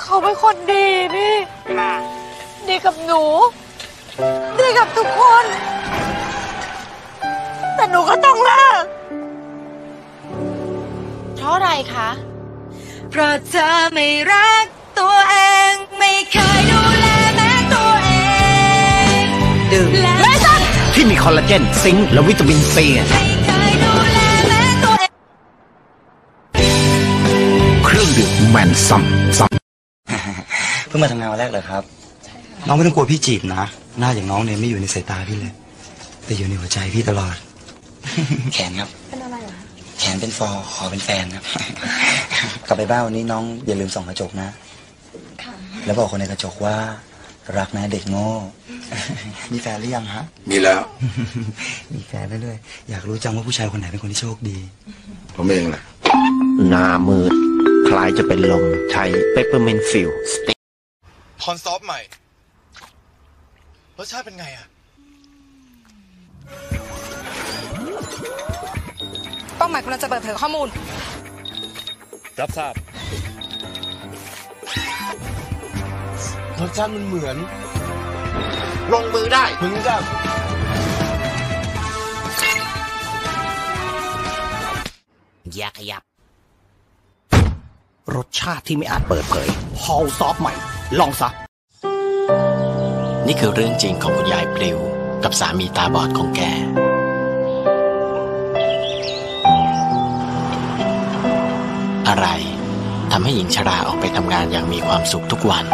เขาเป็นคนดีพี่ ดีกับหนู ดีกับทุกคน แต่หนูก็ต้องเลิกเพราะอะไรคะ เพราะเธอไม่รักตัวเองไม่เคยดูแลแม้ตัวเองดื่มและไม่เคยที่มีคอลลาเจน ซิงค์และวิตามินซีดูแลแม้ตัวเองเครื่องดื่มแมนซัมซัม เพิ่งมาทำงานวันแรกเลยครับ น้องไม่ต้องกลัวพี่จีบนะ หน้าอย่างน้องเนี่ยไม่อยู่ในสายตาพี่เลย แต่อยู่ในหัวใจพี่ตลอด แขนครับ เป็นอะไรอะแขนเป็นฟอขอเป็นแฟนครับ กลับไปบ้านวันนี้น้องอย่าลืมส่องกระจกนะแล้วบอกคนในกระจกว่า รักนะเด็กโง่ มีแฟนหรือยังฮะ มีแล้ว มีแฟนแล้วด้วยอยากรู้จังว่าผู้ชายคนไหนเป็นคนที่โชคดี ผมเองแหละ หน้ามืด คล้ายจะเป็นลมใช้ Peppermint Field คอนซอฟใหม่ รสชาติเป็นไงอะเป้าหมายกำลังจะเปิดเผยข้อมูล รับทราบ รสชาติมันเหมือน ลงมือได้ เหมือนกับอย่าขยับ รสชาติที่ไม่อาจเปิดเผยฮอลซอฟใหม่ ลองซะ นี่คือเรื่องจริงของคุณยายปลิว กับสามีตาบอดของแก อะไรทำให้หญิงชราออกไปทำงานอย่างมีความสุขทุกวัน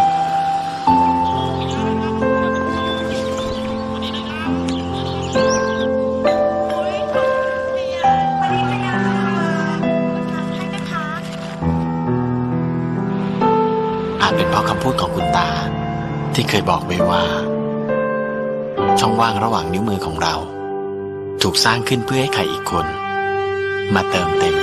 อาจเป็นเพราะคำพูดของคุณตา ที่เคยบอกไว้ว่า ช่องว่างระหว่างนิ้วมือของเรา ถูกสร้างขึ้นเพื่อให้ใครอีกคน มาเติมเต็ม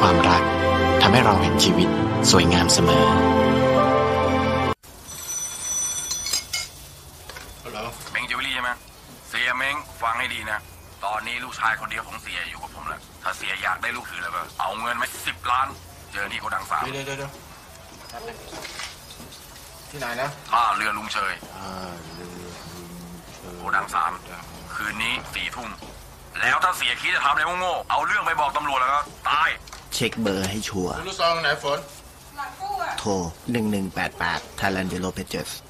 ความรักทำให้เราเห็นชีวิต สวยงามเสมอเม้งจิวเวลรี่ใช่ไหมเสียเม้งฟังให้ดีนะ ตอนนี้ลูกชายคนเดียวของเสียอยู่กับผมแล้ว ถ้าเสียอยากได้ลูกคืนแล้วก็เอาเงินมาสิบล้าน เจอที่โกดังสามเดี๋ยวเดี๋ยวเดี๋ยวที่ไหนนะท่าเรือลุงเชยโกดังสามคืนนี้สี่ทุ่มแล้วถ้าเสียคิดจะทำอะไรโง่ๆเอาเรื่องไปบอกตำรวจแล้วก็ตาย เช็คเบอร์ให้ชัวร์ ลูกซองไหนฝน โทร 1188 Thailand Yellow Pages